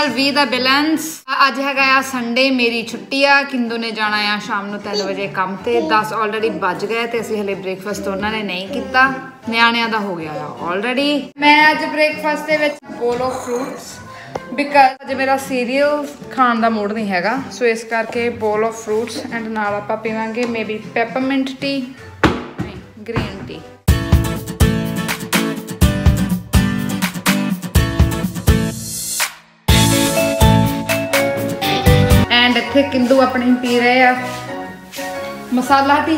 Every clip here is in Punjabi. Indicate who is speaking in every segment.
Speaker 1: ਚੈਨਲ ਵੀ ਦਾ ਬੈਲੈਂਸ ਅੱਜ ਹੈਗਾ ਆ ਸੰਡੇ ਮੇਰੀ ਛੁੱਟੀ ਆ। ਕਿੰਦੂ ਨੇ ਜਾਣਾ ਆ ਸ਼ਾਮ ਨੂੰ 3 ਵਜੇ ਕੰਮ ਤੇ। 10 ਆਲਰੇਡੀ ਵੱਜ ਗਏ ਤੇ ਅਸੀਂ ਹਲੇ ਬ੍ਰੇਕਫਾਸਟ ਉਹਨਾਂ ਨੇ ਨਹੀਂ ਕੀਤਾ। ਨਿਆਣਿਆਂ ਦਾ ਹੋ ਗਿਆ ਆ ਆਲਰੇਡੀ ਮੈਂ ਅੱਜ ਬ੍ਰੇਕਫਾਸਟ ਦੇ ਵਿੱਚ ਬੋਲ ਆਫ ਫਰੂਟਸ ਬਿਕਾਜ਼ ਅੱਜ ਮੇਰਾ ਸੀਰੀਅਲ ਖਾਣ ਦਾ ਮੂਡ ਨਹੀਂ ਹੈਗਾ। ਸੋ ਇਸ ਕਰਕੇ ਬੋਲ ਆਫ ਫਰੂਟਸ ਐਂਡ ਨਾਲ ਆਪਾਂ ਪੀਵਾਂਗੇ ਮੇਬੀ ਪੈਪਰਮਿੰਟ ਟੀ ਨਹੀਂ ਗ੍ਰੀਨ ਟੀ ਇੱਥੇ ਕਿੰਦੂ ਆਪਣੀ ਪੀ ਰਹੇ ਆ। ਮਸਾਲਾ T.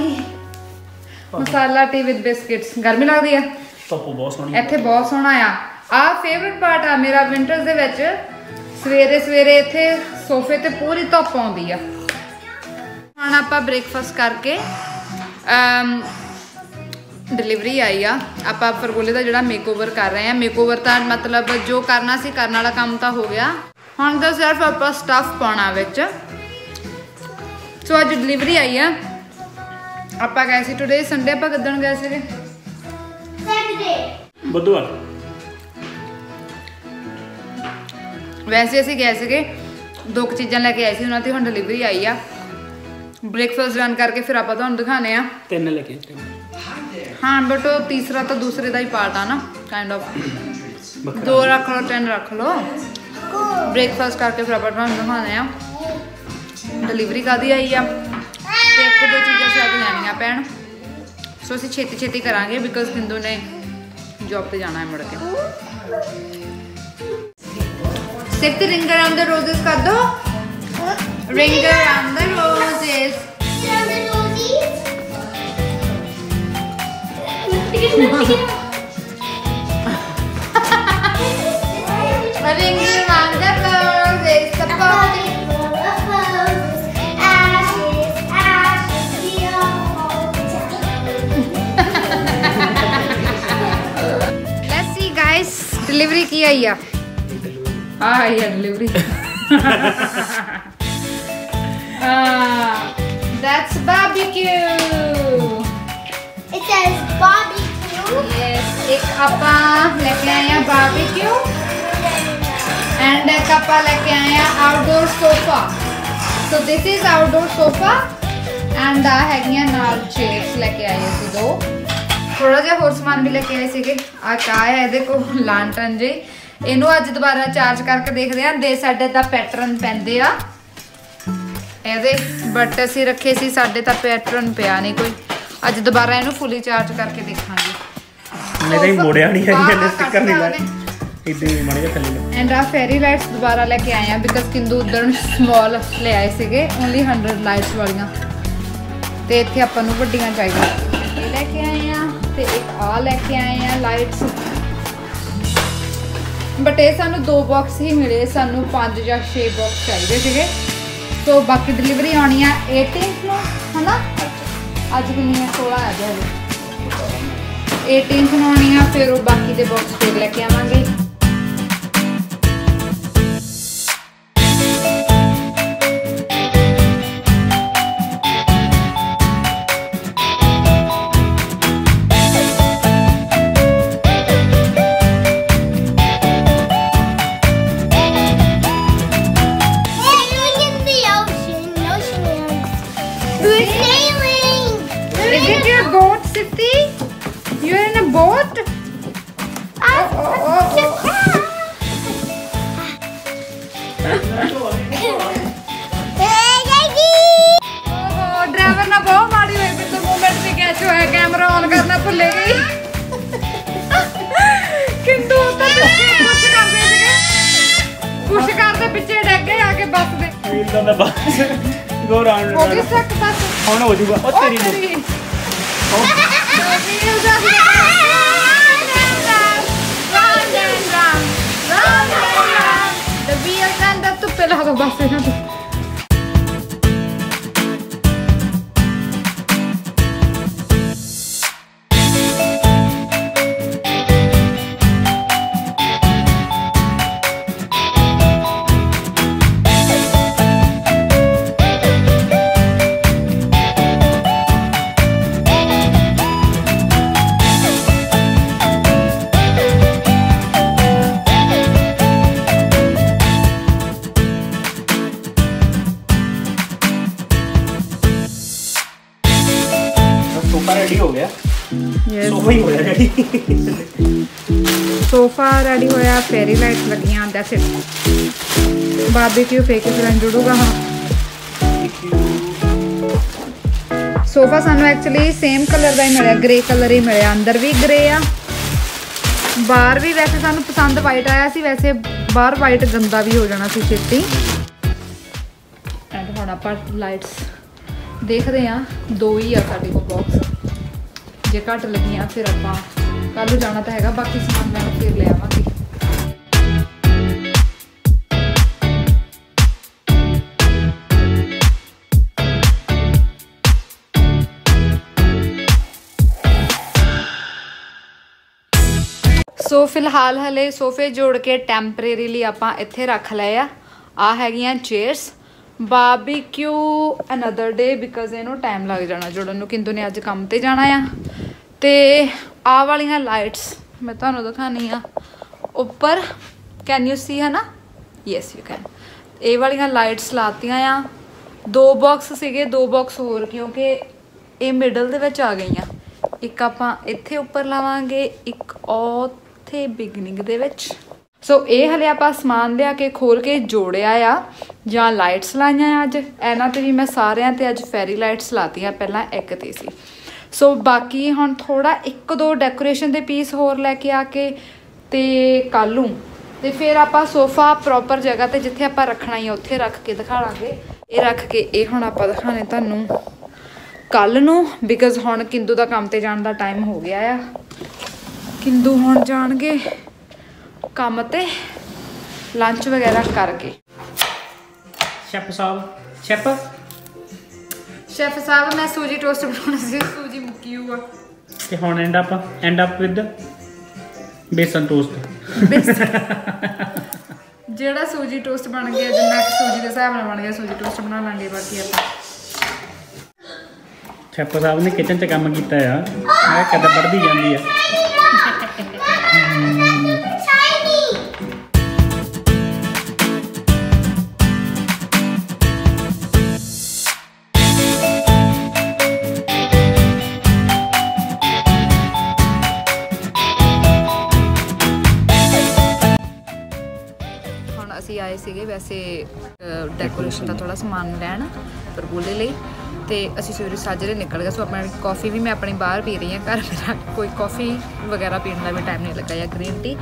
Speaker 1: Masala T with biscuits ਗਰਮੀ ਲੱਗਦੀ ਆ।
Speaker 2: ਧੁੱਪ ਬਹੁਤ ਸੋਹਣੀ
Speaker 1: ਇੱਥੇ ਬਹੁਤ ਸੋਹਣਾ ਆ। ਆ ਫੇਵਰਿਟ ਪਾਰਟ ਆ ਮੇਰਾ ਵਿੰਟਰਸ ਦੇ ਵਿੱਚ। ਸਵੇਰੇ ਸਵੇਰੇ ਇੱਥੇ ਸੋਫੇ ਤੇ ਪੂਰੀ ਧੁੱਪ ਆਉਂਦੀ ਆ। ਹੁਣ ਆਪਾਂ ਬ੍ਰੇਕਫਾਸਟ ਕਰਕੇ ਅਮ ਡਿਲੀਵਰੀ ਆਈ ਆ। ਆਪਾਂ ਫਰਗੋਲੇ ਦਾ ਜਿਹੜਾ ਮੇਕਓਵਰ ਕਰ ਰਹੇ ਆ। ਮੇਕਓਵਰ ਤਾਂ ਮਤਲਬ ਜੋ ਕਰਨਾ ਸੀ ਕਰਨ ਵਾਲਾ ਕੰਮ ਤਾਂ ਹੋ ਗਿਆ। ਹੁਣ ਤਾਂ ਸਿਰਫ ਆਪਾਂ ਸਟਫ ਪਾਉਣਾ ਵਿੱਚ। ਸੋ ਅੱਜ ਡਿਲੀਵਰੀ ਆਈ ਆ। ਆਪਾਂ ਗਏ ਸੀ ਟੁਡੇ ਸੰਡੇ ਆਪਾਂ ਕਿੱਦਣ ਗਏ ਸੀਗੇ?
Speaker 2: ਬੁੱਧਵਾਰ।
Speaker 1: ਵੈਸੇ ਅਸੀਂ ਗਏ ਸੀਗੇ ਦੋ ਕੁ ਚੀਜ਼ਾਂ ਲੈ ਕੇ ਆਏ ਸੀ ਉਹਨਾਂ ਤੇ ਹੁਣ ਡਿਲੀਵਰੀ ਆਈ ਆ। ਬ੍ਰੇਕਫਾਸਟ ਰਨ ਕਰਕੇ ਫਿਰ ਆਪਾਂ ਤੁਹਾਨੂੰ ਦਿਖਾਣੇ ਆ।
Speaker 2: ਤਿੰਨ ਲੈ ਕੇ ਤਿੰਨ
Speaker 1: ਹਾਂ ਬਟ ਉਹ ਤੀਸਰਾ ਤਾਂ ਦੂਸਰੇ ਦਾ ਹੀ ਪਾਰਟ ਆ ਨਾ ਕਾਈਂਡ ਆਫ ਦੋ ਰੱਖ ਲਓ ਤਿੰਨ ਰੱਖ ਲਓ। ਬ੍ਰੇਕਫਾਸਟ ਕਰਕੇ ਫਿਰ ਆਪਾਂ ਤੁਹਾਨੂੰ ਦਿਖਾਣੇ ਆ। ਡਿਲੀਵਰੀ ਕਾਦੀ ਆਈ ਆ? ਤੇ ਇੱਕ ਦੋ ਚੀਜ਼ਾਂ ਸ਼ਾਇਦ ਲੈਣੀਆਂ ਪੈਣ। ਸੋ ਅਸੀਂ ਛੇਤੀ ਛੇਤੀ ਕਰਾਂਗੇ ਬਿਕਾਜ਼ ਕਿੰਦੂ ਨੇ ਜੌਬ ਤੇ ਜਾਣਾ ਹੈ ਮੁੜ ਕੇ। ਤੇ ਰਿੰਗ ਅਰਾਊਂਡ ਦ ਰੋਜ਼ਸ ਕਰ ਦੋ। Ring around the roses ring delivery ਕੀ ਆਈ ਆ? ਆ ਆਈ ਆ ਡਿਲੀਵਰੀ ਆ that's barbecue
Speaker 3: It says barbecue.
Speaker 1: Yes ਇੱਕ ਆਪਾਂ ਲੈ ਕੇ ਆਏ ਆ ਬਾਰਬੀਕਿਊ ਐਂਡ ਇੱਕ ਆਪਾਂ ਲੈ ਕੇ ਆਏ ਆ outdoor sofa so this is outdoor sofa and ਆ ਹੈਗੀਆਂ ਨਾਲ ਚੇਅਰਸ ਲੈ ਕੇ ਆਏ ਅਸੀਂ ਦੋ। ਥੋੜਾ ਜਿਹਾ ਹੋਰ ਸਮਾਨ ਵੀ ਲੈ ਕੇ ਆਏ ਸੀਗੇ। ਆ ਕਾ ਹੈ ਇਹਦੇ ਕੋਲ ਲਾਂਟਨ ਜੇ ਇਹਨੂੰ ਅੱਜ ਦੁਬਾਰਾ ਚਾਰਜ ਕਰਕੇ ਦੇਖਦੇ ਆਂ ਦੇ ਸਾਡੇ ਤਾਂ ਪੈਟਰਨ ਪੈਂਦੇ ਆ। ਇਹਦੇ ਬਟ ਅਸੀਂ ਰੱਖੇ ਸੀ ਸਾਡੇ ਤਾਂ ਪੈਟਰਨ ਪਿਆ ਨਹੀਂ ਕੋਈ। ਅੱਜ ਦੁਬਾਰਾ ਇਹਨੂੰ ਫੁੱਲੀ ਚਾਰਜ ਕਰਕੇ ਦੇਖਾਂਗੇ।
Speaker 2: ਮੇਰੇ ਹੀ ਮੋੜਿਆ ਨਹੀਂ ਹੈ ਇਹਨੇ ਸਟicker ਨਹੀਂ ਲਾਇਆ ਇਦਾਂ ਹੀ ਮਾੜੇ ਜਿਹਾ ਥੱਲੇ ਨੂੰ।
Speaker 1: ਐਂਡ ਆ ਫੈਰੀ ਲਾਈਟਸ ਦੁਬਾਰਾ ਲੈ ਕੇ ਆਏ ਆ ਬਿਕਾਜ਼ ਕਿੰਦੂ ਉਧਰ ਸਮਾਲ ਲੈ ਆਏ ਸੀਗੇ। ਓਨਲੀ 100 ਲਾਈਟਸ ਵਾਲੀਆਂ। ਤੇ ਇੱਥੇ ਆਪਾਂ ਨੂੰ ਵੱਡੀਆਂ ਚਾਹੀਦੀਆਂ। ਲੈ ਕੇ ਆਏ ਆ ਤੇ ਇੱਕ ਆ ਲੈ ਕੇ ਆਏ ਆ ਲਾਈਟਸ ਬਟ ਇਹ ਸਾਨੂੰ ਦੋ ਬਾਕਸ ਹੀ ਮਿਲੇ, ਸਾਨੂੰ ਪੰਜ ਜਾਂ 6 ਬਾਕਸ ਚਾਹੀਦੇ ਸੀਗੇ। ਸੋ ਬਾਕੀ ਡਿਲੀਵਰੀ ਆਉਣੀ ਆ 18th ਨੂੰ, ਹਨਾ? ਅੱਜ ਕਿੰਨੀ ਆ? 16 ਆ ਜਾਵੇ 18th ਨੂੰ ਆਉਣੀ ਆ, ਫਿਰ ਉਹ ਬਾਕੀ ਦੇ ਬਾਕਸ ਫਿਰ ਲੈ ਕੇ ਆਵਾਂਗੇ। ਪਿੱਛੇ ਡੱਗ ਗਏ ਆ ਕੇ ਬੱਸ ਦੇ
Speaker 2: ਵੀਲ ਦਾ ਮੈਂ ਬਸ ਗੋ ਰਾਉਂਡ
Speaker 1: ਹੋ ਗਈ ਸੱਕ ਬੱਸ
Speaker 2: ਹੁਣ ਹੋ ਜਾਊਗਾ ਉਹ
Speaker 1: ਉਹ
Speaker 2: ਤੇਰੀ ਨੂੰ
Speaker 1: ਤੇਰੀ Wheels are round and round, round and round, round
Speaker 2: sofa ready ਹੋਇਆ
Speaker 1: ਫੇਰੀ ਲਾਈਟਸ ਲੱਗੀਆਂ that's it barbecue fake fern ਜੁੜੂਗਾ ਹੁਣ ਸੋਫਾ ਸਾਨੂੰ ਐਕਚੁਅਲੀ ਸੇਮ ਕਲਰ ਦਾ ਹੀ ਮਿਲਿਆ ਗ੍ਰੇ ਕਲਰ ਹੀ ਮਿਲਿਆ, ਅੰਦਰ ਵੀ ਗ੍ਰੇ ਆ। ਬਾਹਰ ਵੀ ਵੈਸੇ ਸਾਨੂੰ ਪਸੰਦ ਵਾਈਟ ਆਇਆ ਸੀ, ਵੈਸੇ ਬਾਹਰ ਵਾਈਟ ਗੰਦਾ ਵੀ ਹੋ ਜਾਣਾ ਸੀ ਛੇਤੀ। ਐਂਡ ਹੁਣ ਆਪਾਂ ਲਾਈਟਸ ਦੇਖਦੇ ਆ ਦੋ ਹੀ ਆ ਸਾਡੇ ਕੋਲ ਬਾਕਸ ਜੇ ਘੱਟ ਲੱਗੀਆਂ, ਫਿਰ ਆਪਾਂ ਕੱਲ ਨੂੰ ਜਾਣਾ ਤਾਂ ਹੈਗਾ, ਬਾਕੀ ਸਮਾਨ ਲੈਣ ਫਿਰ ਲੈ ਆਵਾਂਗੇ। ਸੋ ਫਿਲਹਾਲ ਹਲੇ ਸੋਫੇ ਜੋੜ ਕੇ ਟੈਂਪਰੇਰੀਲੀ ਆਪਾਂ ਇੱਥੇ ਰੱਖ ਲਏ ਆ। ਆ ਹੈਗੀਆਂ chairs barbecue another day because ਇਹਨੂੰ ਟਾਈਮ ਲੱਗ ਜਾਣਾ ਜੋੜਨ ਨੂੰ। ਕਿੰਦੂ ਨੇ ਅੱਜ ਕੰਮ ਤੇ ਜਾਣਾ ਆ। ਤੇ ਆ ਵਾਲੀਆਂ ਲਾਈਟਸ ਮੈਂ ਤੁਹਾਨੂੰ ਦਿਖਾਣੀ ਆ। ਉੱਪਰ ਕੈਨ ਯੂ ਸੀ ਹੈ ਨਾ ਯੈਸ ਯੂ ਕੈਨ ਇਹ ਵਾਲੀਆਂ ਲਾਈਟਸ ਲਾਤੀਆਂ ਆ। ਦੋ ਬਾਕਸ ਸੀਗੇ, ਦੋ ਬਾਕਸ ਹੋਰ, ਕਿਉਂਕਿ ਇਹ ਮਿਡਲ ਦੇ ਵਿੱਚ ਆ ਗਈਆਂ। ਇੱਕ ਆਪਾਂ ਇੱਥੇ ਉੱਪਰ ਲਾਵਾਂਗੇ, ਇੱਕ ਉੱਥੇ ਬਿਗਨਿੰਗ ਦੇ ਵਿੱਚ। ਸੋ ਇਹ ਹਲੇ ਆਪਾਂ ਸਮਾਨ ਲਿਆ ਕੇ ਖੋਲ ਕੇ ਜੋੜਿਆ ਆ, ਜਾਂ ਲਾਈਟਸ ਲਾਈਆਂ ਆ ਅੱਜ। ਇਹਨਾਂ ਤੇ ਵੀ ਮੈਂ ਸਾਰਿਆਂ ਤੇ ਅੱਜ ਫੈਰੀ ਲਾਈਟਸ ਲਾਤੀਆਂ, ਪਹਿਲਾਂ ਇੱਕ ਤੇ ਸੀ। ਸੋ ਬਾਕੀ ਹੁਣ ਥੋੜਾ ਇੱਕ ਦੋ ਡੈਕੋਰੇਸ਼ਨ ਦੇ ਪੀਸ ਹੋਰ ਲੈ ਕੇ ਆ ਕੇ ਤੇ ਕੱਲ। ਨੂੰ ਤੇ ਫਿਰ ਆਪਾਂ ਸੋਫਾ ਪ੍ਰੋਪਰ ਜਗ੍ਹਾ ਤੇ ਜਿੱਥੇ ਆਪਾਂ ਰੱਖਣਾ ਹੀ ਉੱਥੇ ਰੱਖ ਕੇ ਦਿਖਾਵਾਂਗੇ ਇਹ ਰੱਖ ਕੇ ਇਹ ਹੁਣ ਆਪਾਂ ਦਿਖਾਣੇ ਤੁਹਾਨੂੰ ਕੱਲ ਨੂੰ ਬਿਕਾਜ਼ ਹੁਣ ਕਿੰਦੂ ਦਾ ਕੰਮ ਤੇ ਜਾਣ ਦਾ ਟਾਈਮ ਹੋ ਗਿਆ ਆ। ਕਿੰਦੂ ਹੁਣ ਜਾਣਗੇ ਕੰਮ ਤੇ ਲੰਚ ਵਗੈਰਾ ਕਰਕੇ।
Speaker 2: ਸ਼ੈਫ ਸਾਹਿਬ ਸ਼ੈਫ?
Speaker 1: ਸ਼ੈਫ ਸਾਹਿਬ ਮੈਂ ਸੂਜੀ ਟੋਸਟ ਬਣਾਉਣਾ ਸੀ ਸੂਜੀ
Speaker 2: ਤੇ ਹੁਣ end up end up with besan toast
Speaker 1: ਜਿਹੜਾ ਸੂਜੀ ਟੋਸਟ ਬਣ ਗਿਆ ਜਿੰਨਾ ਕੁ ਸੂਜੀ ਦੇ ਹਿਸਾਬ ਨਾਲ ਬਣ ਗਿਆ ਸੂਜੀ ਟੋਸਟ ਬਣਾ ਲਾਂਗੇ ਬਾਕੀ ਆਪਾਂ।
Speaker 2: ਸ਼ੈਫ ਸਾਹਿਬ ਨੇ ਕਿਚਨ 'ਚ ਕੰਮ ਕੀਤਾ ਆ। ਮੈਂ ਕਦੇ ਵੱਧਦੀ ਜਾਂਦੀ ਆ।
Speaker 1: ਸੀਗੇ ਵੈਸੇ ਡੈਕੋਰੇਸ਼ਨ ਦਾ ਥੋੜਾ ਸਮਾਨ ਲੈਣ ਪਰਗੋਲੇ ਲਈ। ਤੇ ਅਸੀਂ ਸਵੇਰੇ ਸਾਜਰੇ ਨਿਕਲ ਗਏ ਸੋ ਆਪਣੀ ਕਾਫੀ ਵੀ ਮੈਂ ਆਪਣੀ ਬਾਹਰ ਪੀ ਰਹੀ ਹਾਂ ਘਰ ਮੇਰਾ ਕੋਈ ਕਾਫੀ ਵਗੈਰਾ ਪੀਣ ਦਾ ਵੀ ਟਾਈਮ ਨਹੀਂ ਲੱਗਾ ਜਾਂ ਗ੍ਰੀਨ ਟੀ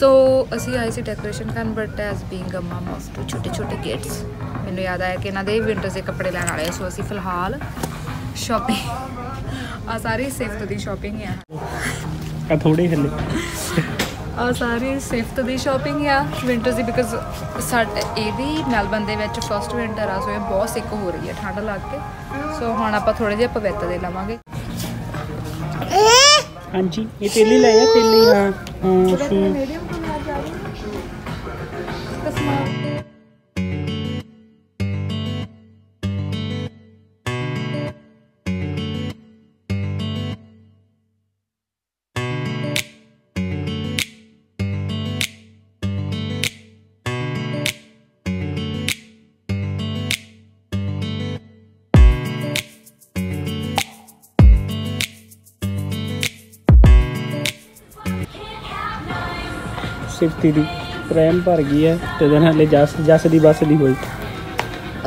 Speaker 1: ਸੋ ਅਸੀਂ ਆਏ ਸੀ ਡੈਕੋਰੇਸ਼ਨ ਕਰਨ but as being a mum of two ਛੋਟੇ ਛੋਟੇ ਕਿਡਸ ਮੈਨੂੰ ਯਾਦ ਆਇਆ ਕਿ ਇਹਨਾਂ ਦੇ ਵਿੰਟਰਸ ਦੇ ਕੱਪੜੇ ਲੈਣ ਵਾਲੇ ਸੋ ਅਸੀਂ ਫਿਲਹਾਲ ਸ਼ਾਪਿੰਗ ਆ ਸਾਰੀ ਸਿਫਤ ਦੀ ਸ਼ਾਪਿੰਗ ਆ।
Speaker 2: ਆ ਥੋੜੀ ਹੱਲੇ।
Speaker 1: ਆ ਸਾਰੀ ਸਿਫਤ ਦੀ ਸ਼ਾਪਿੰਗ ਆ ਵਿੰਟਰਸ ਦੀ ਬਿਕਾਜ਼ ਸਾਡੇ ਇਹਦੀ ਮੈਲਬਨ ਦੇ ਵਿੱਚ ਫਸਟ ਵਿੰਟਰ ਆ ਸੋ ਇਹ ਬਹੁਤ ਸਿੱਕ ਹੋ ਰਹੀ ਹੈ ਠੰਡ ਲੱਗ ਕੇ। ਸੋ ਹੁਣ ਆਪਾਂ ਥੋੜੇ ਜਿਹਾ ਪਵਿੱਤ ਦੇ ਲਵਾਂਗੇ।
Speaker 2: ਹਾਂਜੀ ਇਹ ਤੇਲੀ ਲੈ ਆ ਤੇਲੀ ਹਾਂ ਹਾਂ ਸਿਫਤੀ ਦੀ ਪ੍ਰੇਮ ਭਰ ਗਈ ਹੈ ਤੇ ਉਹਦੇ ਨਾਲ ਜਸ ਜਸ ਦੀ ਬੱਸ ਨਹੀਂ ਹੋਈ।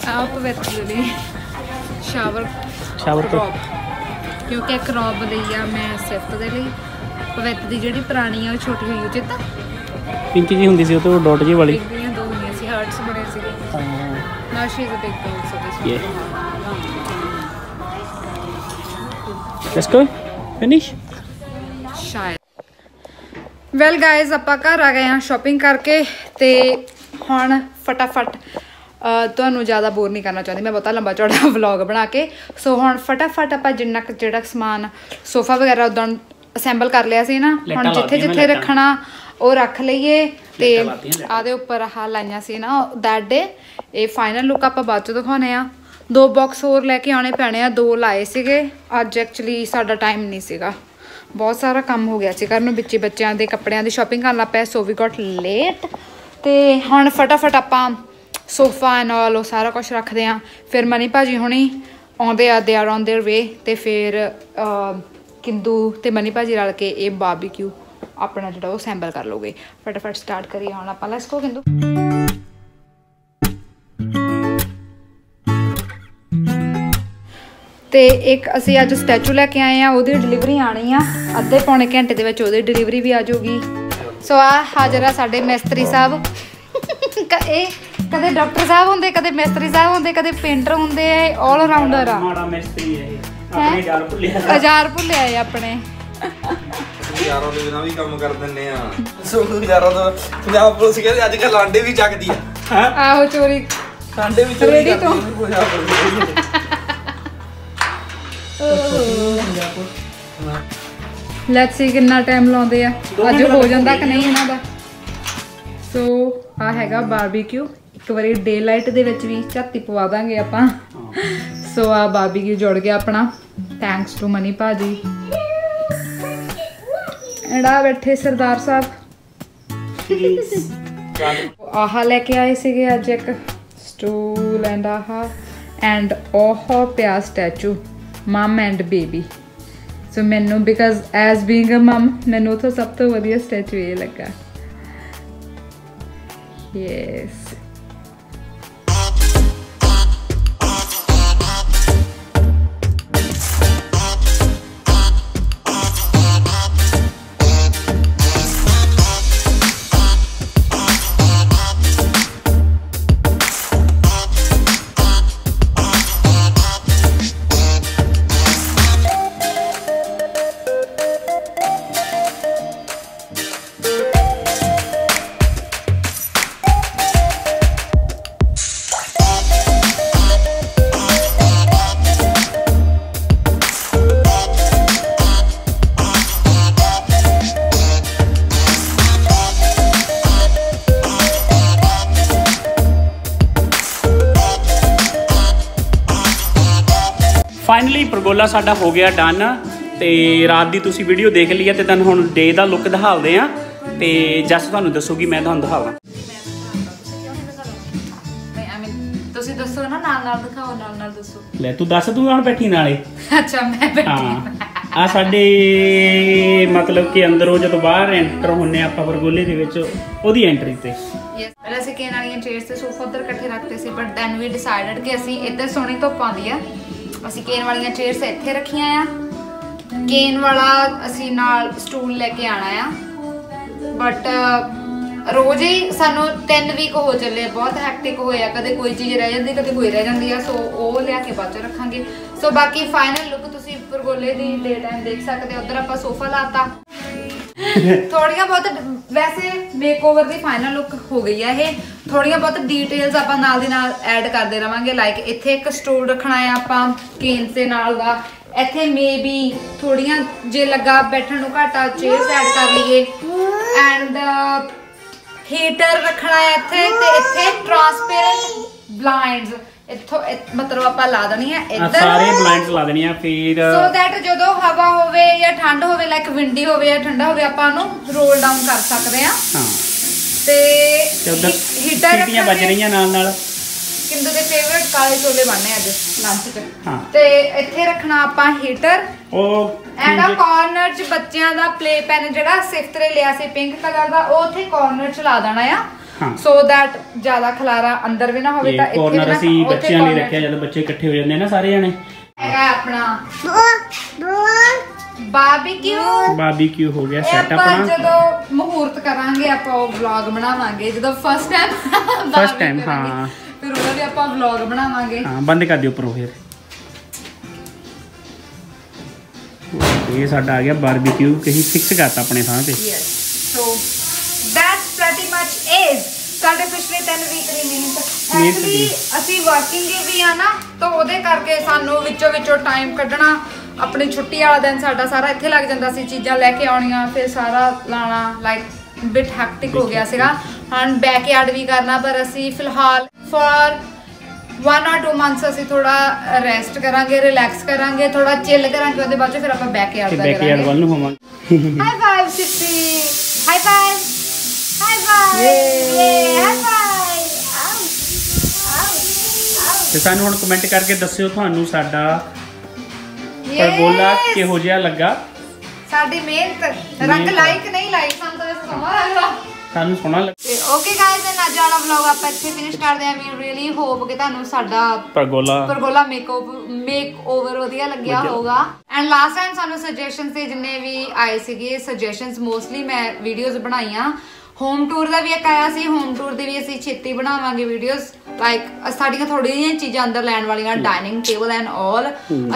Speaker 1: ਆ ਪਵਿੱਤ ਦੇ ਲਈ ਸ਼ਾਵਰ
Speaker 2: ਸ਼ਾਵਰ ਤੋਂ।
Speaker 1: ਕਿਉਂਕਿ ਇੱਕ ਰੋਬ ਲਈ ਆ ਮੈਂ ਸਿਫਤ ਦੇ ਲਈ। ਪਵਿੱਤ ਦੀ ਜਿਹੜੀ ਪੁਰਾਣੀ ਆ ਉਹ ਛੋਟੀ ਹੋਈ ਉਹ ਚਿੱਤਾ?
Speaker 2: ਪਿੰਕੀ ਜੀ ਹੁੰਦੀ ਸੀ ਉਹ ਤੋਂ ਡਾਟ ਜੀ ਵਾਲੀ।
Speaker 1: ਬਿਗੜੀਆਂ ਦੋ ਹੁੰਦੀਆਂ ਸੀ ਹਰਟਸ ਬਣੇ ਸੀਗੇ।
Speaker 2: ਹਾਂ।
Speaker 1: Now she's a big girl, so this
Speaker 2: Yeah. Let's go. Finish.
Speaker 1: ਸ਼ਾਇਦ। ਵੈਲ ਗਾਇਜ਼ ਆਪਾਂ ਘਰ ਆ ਗਏ ਆ ਸ਼ਾਪਿੰਗ ਕਰਕੇ ਤੇ ਹੁਣ ਫਟਾਫਟ ਤੁਹਾਨੂੰ ਜ਼ਿਆਦਾ ਬੋਰ ਨਹੀਂ ਕਰਨਾ ਚਾਹੁੰਦੀ ਮੈਂ ਬਹੁਤਾ ਲੰਬਾ ਚੌੜਾ ਵਲੌਗ ਬਣਾ ਕੇ ਸੋ ਹੁਣ ਫਟਾਫਟ ਆਪਾਂ ਜਿੰਨਾ ਕੁ ਜਿਹੜਾ ਸਮਾਨ ਸੋਫਾ ਵਗੈਰਾ ਉਦੋਂ ਅਸੈਂਬਲ ਕਰ ਲਿਆ ਸੀ ਨਾ ਹੁਣ ਜਿੱਥੇ ਜਿੱਥੇ। ਰੱਖਣਾ ਉਹ ਰੱਖ ਲਈਏ ਤੇ। ਆਦੇ ਉੱਪਰ ਆਹ ਲਾਈਆਂ ਸੀ ਨਾ ਦੈਟ ਡੇ ਇਹ ਫਾਈਨਲ ਲੁੱਕ ਆਪਾਂ ਬਾਅਦ ਚ ਦਿਖਾਉਣੇ ਆ ਦੋ ਬਾਕਸ ਹੋਰ ਲੈ ਕੇ ਆਉਣੇ ਪੈਣੇ ਆ ਦੋ ਲਾਏ ਸੀਗੇ ਅੱਜ ਐਕਚੁਅਲੀ ਸਾਡਾ ਟਾਈਮ ਨਹੀਂ ਸੀਗਾ ਬਹੁਤ ਸਾਰਾ ਕੰਮ ਹੋ ਗਿਆ ਸੀ ਕਰਨ ਨੂੰ ਵਿੱਚੇ ਬੱਚਿਆਂ ਦੇ ਕੱਪੜਿਆਂ ਦੀ ਸ਼ਾਪਿੰਗ ਕਰਨ ਲੱਗ ਪਏ ਸੋ ਵੀ ਗਾਟ ਲੇਟ ਤੇ ਹੁਣ ਫਟਾਫਟ ਆਪਾਂ ਸੋਫਾ ਐਂਡ ਆਲ ਉਹ ਸਾਰਾ ਕੁਝ ਰੱਖਦੇ ਆ ਫਿਰ ਮਨੀ ਭਾਜੀ ਹੁਣੀ ਆਉਂਦੇ ਆ ਦੇ ਆਰ ਔਨ देयर ਵੇ ਤੇ ਫਿਰ ਅਹ, ਕਿੰਦੂ ਤੇ ਮਨੀ ਭਾਜੀ ਰਲ ਕੇ ਇਹ ਬਾਰਬੀਕਿਊ ਆਪਣਾ ਜਿਹੜਾ ਉਹ ਸੈਂਬਲ ਕਰ ਲੋਗੇ ਫਟਾਫਟ ਸਟਾਰਟ ਕਰੀਏ ਹੁਣ ਆਪਾਂ ਲੈਟਸ ਗੋ ਕਿੰਦੂ ਤੇ ਇੱਕ ਅਸੀਂ ਅੱਜ ਸਟੈਚੂ ਲੈ ਕੇ ਆਏ ਆ ਉਹਦੀ ਡਿਲੀਵਰੀ ਆਣੀ ਆ ਅੱਧੇ ਪੌਣੇ ਘੰਟੇ ਦੇ ਵਿੱਚ ਉਹਦੀ ਡਿਲੀਵਰੀ ਵੀ ਆ ਜਾਊਗੀ। ਸੋ ਆ ਹਾਜ਼ਰ ਆ ਸਾਡੇ ਮਿਸਤਰੀ ਸਾਹਿਬ। ਇਹ ਕਦੇ ਡਾਕਟਰ ਸਾਹਿਬ ਹੁੰਦੇ ਕਦੇ ਮਿਸਤਰੀ ਸਾਹਿਬ ਹੁੰਦੇ ਕਦੇ ਪੇਂਟਰ ਹੁੰਦੇ ਆ 올 ਰਾਉਂਡਰ ਆ।
Speaker 2: ਮਾੜਾ ਮਿਸਤਰੀ ਹੈ? ਇਹ ਆਪਣੇ ਜਾਲ ਭੁੱਲਿਆ
Speaker 1: ਹਜ਼ਾਰ ਭੁੱਲਿਆ ਏ ਆਪਣੇ।
Speaker 4: ਯਾਰਾਂ ਦੇ ਬਿਨਾਂ ਵੀ ਕੰਮ ਕਰ ਦਿੰਨੇ ਆ। ਸੋ ਯਾਰਾਂ ਦਾ ਪੰਜਾਬ ਪੁਲਿਸ ਕਹਿੰਦੇ ਅੱਜ ਕੱਲ ਆਂਡੇ ਵੀ ਚੱਕਦੀ ਆ।
Speaker 1: ਆਹੋ ਚੋਰੀ।
Speaker 4: ਆਂਡੇ ਵੀ ਚੋਰੀ ਕਰਦੀ
Speaker 1: ਤੋਂ।
Speaker 4: ਪੁਲਿਸ
Speaker 1: ਲੈਟਸ ਸੀ ਕਿੰਨਾ ਟਾਈਮ ਲਾਉਂਦੇ ਆ। ਅੱਜ ਹੋ ਜਾਂਦਾ ਕਿ ਨਹੀਂ ਇਹਨਾਂ ਦਾ? ਸੋ ਆ ਹੈਗਾ ਬਾਰਬੀਕਿਊ ਇੱਕ ਵਾਰੀ ਡੇ ਲਾਈਟ ਦੇ ਵਿੱਚ ਵੀ ਝਾਤੀ ਪਵਾ ਦਾਂਗੇ ਆਪਾਂ। ਸੋ ਆ ਬਾਰਬੀਕਿਊ ਜੁੜ ਗਿਆ ਆਪਣਾ। ਥੈਂਕਸ ਟੂ ਮਨੀ ਭਾਜੀ। ਐਡਾ ਬੈਠੇ ਸਰਦਾਰ ਸਾਹਿਬ। ਆਹ ਲੈ ਕੇ ਆਏ ਸੀਗੇ ਅੱਜ ਇੱਕ ਸਟੂਲ ਐਂਡ ਆਹ। ਐਂਡ ਉਹ ਪਿਆ statue mum and baby so ਮੈਨੂੰ because as being a mum ਮੈਨੂੰ ਉੱਥੋਂ ਸਭ ਤੋਂ ਵਧੀਆ ਸਟੈਚੂ ਇਹ ਲੱਗਾ ਯੈਸ
Speaker 2: ਪ੍ਰਗੋਲਾ ਸਾਡਾ ਹੋ ਗਿਆ ਡਨ ਤੇ ਰਾਤ ਦੀ ਤੁਸੀਂ ਵੀਡੀਓ ਦੇਖ ਲਈ ਹੈ ਤੇ ਤੁਹਾਨੂੰ ਹੁਣ ਡੇ ਦਾ ਲੁੱਕ ਦਿਖਾਉਂਦੇ ਆ ਤੇ ਜਸ ਤੁਹਾਨੂੰ ਦੱਸੂਗੀ ਮੈਂ ਤੁਹਾਨੂੰ ਦਿਖਾਵਾਂ।
Speaker 1: ਤੁਸੀਂ ਦੱਸੋ ਨਾ ਨਾਲ ਨਾਲ ਦਿਖਾਓ ਨਾਲ ਨਾਲ ਦੱਸੋ।
Speaker 2: ਲੈ ਤੂੰ ਦੱਸ ਤੂੰ ਹੁਣ ਬੈਠੀ ਨਾਲੇ?
Speaker 1: ਅੱਛਾ ਮੈਂ ਬੈਠੀ
Speaker 2: ਆ ਸਾਡੇ ਮਤਲਬ ਕਿ ਅੰਦਰੋਂ ਜਦੋਂ ਬਾਹਰ ਐਂਟਰ ਹੁੰਨੇ ਆਪਾਂ ਪਰਗੋਲੇ ਦੇ ਵਿੱਚ ਉਹਦੀ ਐਂਟਰੀ ਤੇ।
Speaker 1: ਪਹਿਲਾਂ ਅਸੀਂ ਕੇਨ ਵਾਲੀਆਂ ਚੇਅਰਸ ਤੇ ਸੋਫਾ ਉੱਧਰ ਇਕੱਠੇ ਰੱਖਦੇ ਸੀ ਬਟ ਦੈਨ ਵੀ ਡਿਸਾਈਡਡ ਕਿ ਅਸੀਂ ਇੱਧਰ ਸੋਹਣੀ ਧੁੱਪ ਆਉਂਦੀ ਆ। ਅਸੀਂ ਕੇਨ ਵਾਲੀਆਂ ਚੇਅਰਸ ਇੱਥੇ ਰੱਖੀਆਂ ਆ। ਕੇਨ ਵਾਲਾ ਅਸੀਂ ਨਾਲ ਸਟੂਲ ਲੈ ਕੇ ਆਣਾ ਆ। ਬਟ ਰੋਜ਼ ਹੀ ਸਾਨੂੰ 3 ਵੀਕ ਹੋ ਚੱਲੇ ਬਹੁਤ ਹੈਕਟਿਕ ਹੋਇਆ ਕਦੇ ਕੋਈ ਚੀਜ਼ ਰਹਿ ਜਾਂਦੀ, ਕਦੇ ਕੋਈ ਰਹਿ ਜਾਂਦੀ ਆ ਸੋ ਉਹ ਲਿਆ ਕੇ ਬਾਅਦ ਚ ਰੱਖਾਂਗੇ। ਸੋ ਬਾਕੀ ਫਾਈਨਲ ਲੁੱਕ ਤੁਸੀਂ ਪਰਗੋਲੇ ਦੀ ਡੇ ਟਾਈਮ ਦੇਖ ਸਕਦੇ ਹੋ। ਉਧਰ ਆਪਾਂ ਸੋਫਾ ਲਾਤਾ। ਥੋੜੀਆਂ ਬਹੁਤ, ਵੈਸੇ ਮੇਕਓਵਰ ਦੀ ਫਾਈਨਲ ਲੁੱਕ ਹੋ ਗਈ ਆ ਇਹ। ਥੋੜੀਆਂ ਬਹੁਤ ਡਿਟੇਲਸ ਆਪਾਂ ਨਾਲ ਦੀ ਨਾਲ ਐਡ ਕਰਦੇ ਰਵਾਂਗੇ ਲਾਈਕ ਇੱਥੇ ਇੱਕ ਸਟੂਲ ਰੱਖਣਾ ਹੈ ਆਪਾਂ ਕੇਨਸ ਦੇ ਨਾਲ ਦਾ। ਇੱਥੇ ਮੇਬੀ ਥੋੜੀਆਂ ਜੇ ਲੱਗਾ ਬੈਠਣ ਨੂੰ ਘਾਟਾ ਚੇਅਰਸ ਐਡ ਕਰ ਲਈਏ। ਐਂਡ ਹੀਟਰ ਰੱਖਣਾ ਹੈ ਇੱਥੇ ਤੇ ਇੱਥੇ ਟ੍ਰਾਂਸਪੇਰੈਂਟ ਬਲਾਈਂਡਸ ਇੱਥੋਂ ਇ- ਮਤਲਬ ਆਪਾਂ ਲਾ ਦੇਣੀ ਹੈ
Speaker 2: ਆ
Speaker 1: ਇੱਧਰ।
Speaker 2: ਸਾਰੇ ਬਲਾਈਂਡਸ ਲਾ ਦੇਣੀਆਂ ਫਿਰ
Speaker 1: ਸੋ ਦੈਟ ਜਦੋਂ ਹਵਾ ਹੋਵੇ ਜਾਂ ਠੰਡ ਹੋਵੇ ਲਾਈਕ ਵਿੰਡੀ ਹੋਵੇ ਜਾਂ ਠੰਡਾ ਹੋਵੇ ਆਪਾਂ ਉਹਨੂੰ ਰੋਲ ਡਾਊਨ ਕਰ ਸਕਦੇ ਆ।
Speaker 2: ਹਾਂ।
Speaker 1: ਤੇ
Speaker 2: ਤੇ ਉਧਰ
Speaker 1: ਹੀਟਰ
Speaker 2: ਸੀਟੀਆਂ ਵੱਜ ਰਹੀਆਂ ਨਾਲ ਨਾਲ।
Speaker 1: ਕਿੰਦੂ ਦੇ ਫੇਵਰਿਟ ਕਾਲੇ ਛੋਲੇ ਬਣਨੇ ਅੱਜ ਲੰਚ 'ਚ।
Speaker 2: ਹਾਂ।
Speaker 1: ਤੇ ਇੱਥੇ ਰੱਖਣਾ ਆਪਾਂ ਹੀਟਰ
Speaker 2: ਉਹ
Speaker 1: ਐਂਡ ਆ ਕਾਰਨਰ 'ਚ ਬੱਚਿਆਂ ਦਾ ਪਲੇ ਪੈਨ ਜਿਹੜਾ ਸਿਫਤਰੇ ਲਿਆ ਸੀ ਪਿੰਕ ਕਲਰ ਦਾ ਉਹ ਉੱਥੇ ਕਾਰਨਰ 'ਚ ਲਾ ਦੇਣਾ ਆ। ਸੋ ਦੈਟ ਜ਼ਿਆਦਾ ਖਲਾਰਾ ਅੰਦਰ ਵੀ ਨਾ ਹੋਵੇ ਤਾਂ ਇੱਥੇ
Speaker 2: ਕੋਰਨਰ
Speaker 1: ਨਾ-
Speaker 2: ਅਸੀਂ ਬੱਚਿਆਂ ਲਈ। ਰੱਖਿਆ ਜਦੋਂ ਬੱਚੇ ਇਕੱਠੇ ਹੋ ਜਾਂਦੇ ਆ ਨਾ ਸਾਰੇ ਜਣੇ।
Speaker 1: ਹੈਗਾ ਆਪਣਾ। ਬਾਰਬੀਕਿਊ
Speaker 2: ਬਾਰਬੀਕਿਊ ਹੋ ਗਿਆ ਸੈਟ
Speaker 1: ਆਪਾਂ
Speaker 2: ਆਪਣਾ।
Speaker 1: ਜਦੋਂ ਮੁਹੂਰਤ ਕਰਾਂਗੇ ਆਪਾਂ ਉਹ ਵਲੌਗ ਬਣਾਵਾਂਗੇ। ਜਦੋਂ ਫਸਟ ਟਾਈਮ
Speaker 2: First time, ਹਾਂ।
Speaker 1: ਫਿਰ ਉਹਦਾ ਵੀ ਆਪਾਂ ਵਲੌਗ ਬਣਾਵਾਂਗੇ।
Speaker 2: ਹਾਂ ਬੰਦ ਕਰ ਦਿਓ ਉੱਪਰੋਂ ਫਿਰ। ਇਹ ਸਾਡਾ ਆ ਗਿਆ ਬਾਰਬੀਕਿਊ ਕਹੀਂ ਫਿਕਸ ਕਰਤਾ ਆਪਣੇ ਥਾਂ ਤੇ।
Speaker 1: Yes so that's pretty much is ਸਾਡੇ ਪਿਛਲੇ 3 ਵੀਕ ਦੀ ਮਿਹਨਤ ਐਕਚੁਅਲੀ ਅਸੀਂ ਵਰਕਿੰਗ ਵੀ ਆ ਨਾ ਤਾਂ ਉਹਦੇ ਕਰਕੇ ਸਾਨੂੰ ਵਿੱਚੋਂ ਵਿੱਚੋਂ ਟਾਈਮ ਕੱਢਣਾ ਆਪਣੀ ਛੁੱਟੀ ਵਾਲਾ ਦਿਨ ਸਾਡਾ ਸਾਰਾ ਇੱਥੇ ਲੱਗ ਜਾਂਦਾ ਸੀ ਚੀਜ਼ਾਂ ਲੈ ਕੇ ਆਉਣੀਆਂ ਫਿਰ ਸਾਰਾ ਲਾਣਾ ਲਾਈਕ ਬਿਟ ਹੈਕਟਿਕ ਹੋ ਗਿਆ ਸੀਗਾ। ਹਣ ਬੈਕਯਾਰਡ ਵੀ ਕਰਨਾ ਪਰ ਅਸੀਂ ਫਿਲਹਾਲ for one or two months ਅਸੀਂ ਥੋੜਾ ਰੈਸਟ ਕਰਾਂਗੇ ਰਿਲੈਕਸ ਕਰਾਂਗੇ ਥੋੜਾ ਚਿਲ ਕਰਾਂਗੇ ਉਹਦੇ ਬਾਅਦ ਫਿਰ ਆਪਾਂ ਬੈਕਯਾਰਡ ਦਾ ਕਰਾਂਗੇ।
Speaker 2: ਬੈਕਯਾਰਡ ਵੱਲ ਨੂੰ ਹੋਵਾਂਗੇ।
Speaker 1: High five Sippy high five
Speaker 2: ਤੇ ਸਾਨੂੰ ਹੁਣ ਕਮੈਂਟ ਕਰਕੇ ਦੱਸਿਓ ਤੁਹਾਨੂੰ ਸਾਡਾ ਪਰਗੋਲਾ! ਕਿਹੋ ਜਿਹਾ ਲੱਗਾ?
Speaker 1: ਸਾਡੀ ਮਿਹਨਤ। ਰੰਗ। ਲਾਈਕ ਨਹੀਂ ਲਾਈਕ ਸਾਨੂੰ ਤਾਂ ਸਮਾਂ ਲੱਗਦਾ।
Speaker 2: ਸਾਨੂੰ ਸੋਹਣਾ ਲੱਗਾ
Speaker 1: ਓਕੇ ਗਾਇਜ਼ ਐਂਡ ਅੱਜ ਵਾਲਾ ਵਲੌਗ ਆਪਾਂ ਇੱਥੇ ਫਿਨਿਸ਼ ਕਰਦੇ ਆਂ ਵੀ ਰੀਲੀ ਹੋਪ ਕਿ ਤੁਹਾਨੂੰ ਸਾਡਾ
Speaker 2: pergola
Speaker 1: pergola makeup make over ਵਧੀਆ ਲੱਗਿਆ। ਹੋਊਗਾ। ਐਂਡ ਲਾਸਟ ਟਾਈਮ ਸਾਨੂੰ ਸੁਜੈਸ਼ਨਸ ਤੇ ਜਿੰਨੇ ਵੀ ਆਏ ਸੀਗੇ ਸੁਜੈਸ਼ਨਸ ਮੋਸਟਲੀ ਮੈਂ ਵੀਡੀਓਜ਼ ਬਣਾਈਆਂ। ਹੋਮ ਟੂਰ ਦਾ ਵੀ ਇੱਕ ਆਇਆ ਸੀ ਹੋਮ ਟੂਰ ਦੀ ਵੀ ਅਸੀਂ ਛੇਤੀ ਬਣਾਵਾਂਗੇ ਵੀਡੀਓਜ਼ ਲਾਈਕ ਸਾਡੀਆਂ ਥੋੜੀਆਂ ਜਿਹੀਆਂ ਚੀਜ਼ਾਂ ਅੰਦਰ ਲੈਣ ਵਾਲੀਆਂ ਡਾਈਨਿੰਗ ਟੇਬਲ ਐਂਡ ਆਲ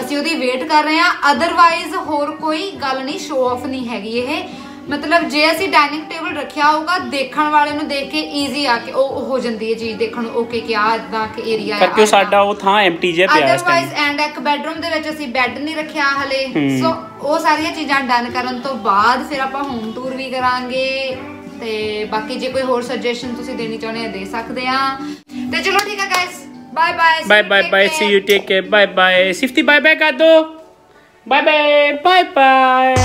Speaker 1: ਅਸੀਂ ਉਹਦੀ ਵੇਟ ਕਰ ਰਹੇ ਹਾਂ। ਅਦਰਵਾਈਜ਼ ਹੋਰ ਕੋਈ ਗੱਲ ਨਹੀਂ ਸ਼ੋ ਆਫ ਨਹੀਂ ਹੈਗੀ ਇਹ। ਮਤਲਬ ਜੇ ਅਸੀਂ ਡਾਈਨਿੰਗ ਟੇਬਲ ਰੱਖਿਆ ਹੋਊਗਾ ਦੇਖਣ ਵਾਲੇ ਨੂੰ ਦੇਖ ਕੇ ਈਜ਼ੀ ਆ ਕੇ ਉਹ ਹੋ ਜਾਂਦੀ ਹੈ ਚੀਜ਼ ਦੇਖਣ ਨੂੰ। ਓਕੇ ਕਿ ਆ ਇਦਾਂ ਕਿ ਏਰੀਆ
Speaker 2: ਕਰਕੇ ਉਹ ਸਾਡਾ ਉਹ ਥਾਂ ਐਮਟੀ ਜਿਹਾ ਪਿਆ ਇਸ
Speaker 1: ਅਦਰਵਾਈਜ਼ ਐਂਡ ਇੱਕ ਬੈਡਰੂਮ ਦੇ ਵਿੱਚ ਅਸੀਂ ਬੈੱਡ ਨਹੀਂ ਰੱਖਿਆ ਹਲੇ।
Speaker 2: ਹੂੰ।
Speaker 1: ਸੋ ਉਹ ਸਾਰੀਆਂ ਚੀਜ਼ਾਂ ਡਨ ਕਰਨ ਤੋਂ ਬਾਅਦ ਫਿਰ ਆਪਾਂ ਹੋਮ ਟੂਰ ਵੀ ਕਰਾਂਗੇ। ਤੇ ਬਾਕੀ ਜੇ ਕੋਈ ਹੋਰ ਸੁਜੈਸ਼ਨ ਤੁਸੀਂ ਦੇਣੀ ਚਾਹੁੰਦੇ ਆ ਦੇ ਸਕਦੇ ਆ। ਤੇ ਚਲੋ ਠੀਕ ਆ guys bye bye
Speaker 2: bye bye bye see you take care bye bye Sifti bye bye ਕਰ ਦੋ ਬਾਏ ਬਾਏ ਬਾਏ ਬਾਏ